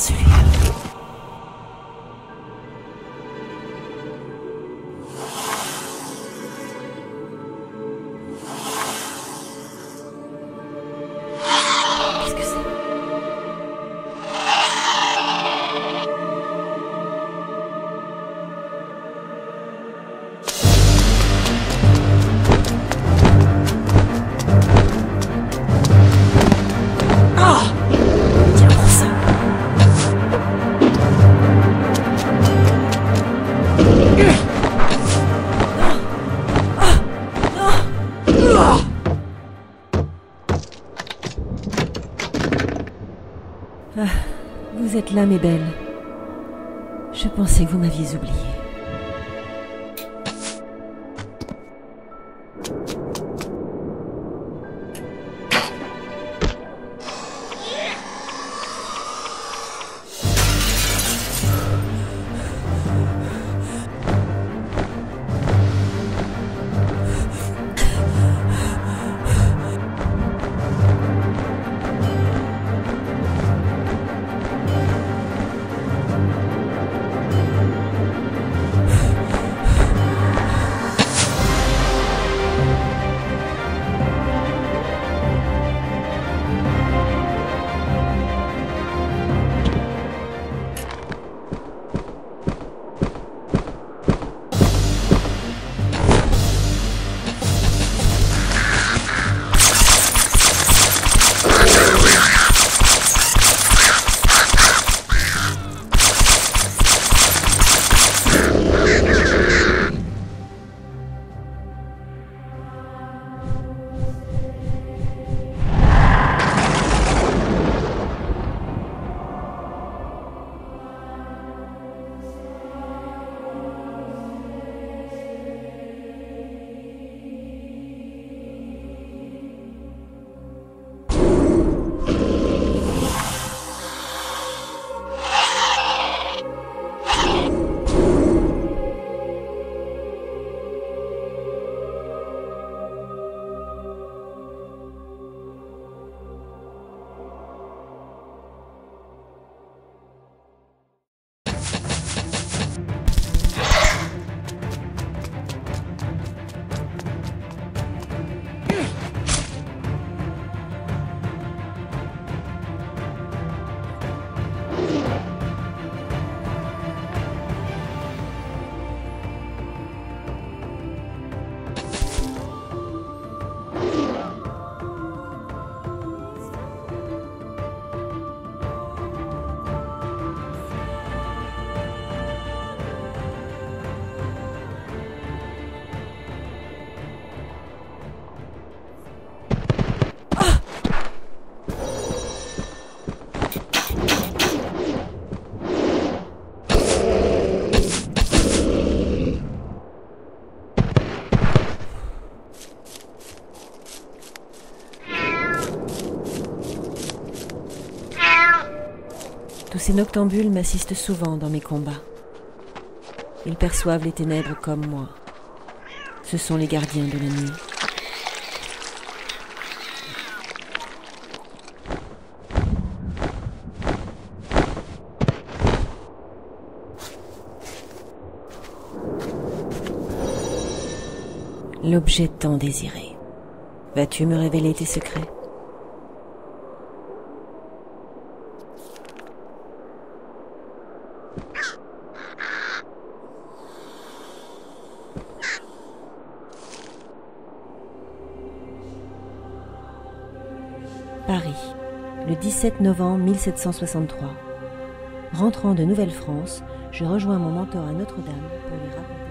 celui-là. Vous êtes là, mes belles. Je pensais que vous m'aviez oublié. Tous ces noctambules m'assistent souvent dans mes combats. Ils perçoivent les ténèbres comme moi. Ce sont les gardiens de la nuit. L'objet tant désiré. Vas-tu me révéler tes secrets? Paris, le 17 novembre 1763. Rentrant de Nouvelle-France, je rejoins mon mentor à Notre-Dame pour lui raconter.